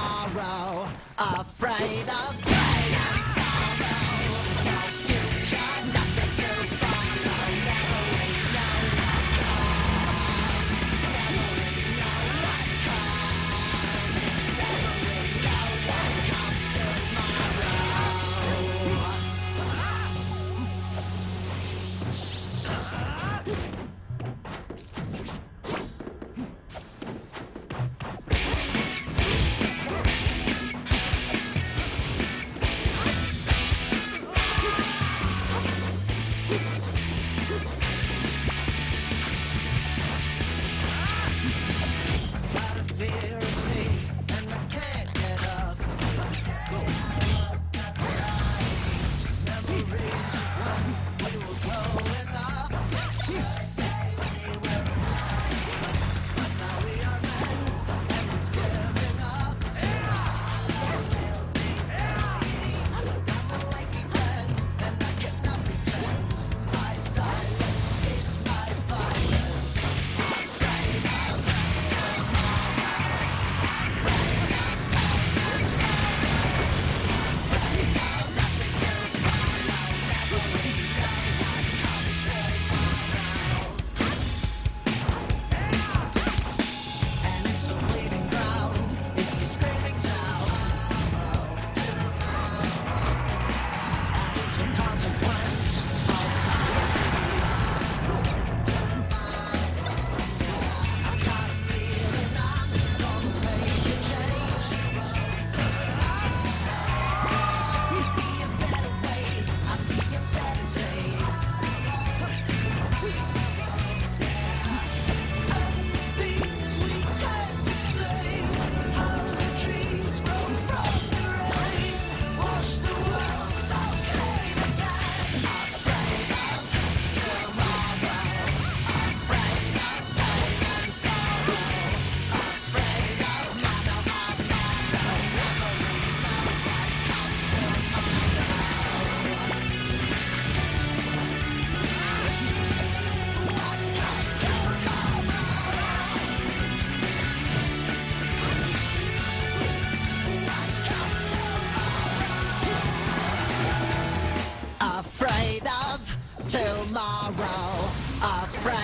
tomorrow, afraid of Tomorrow. Afraid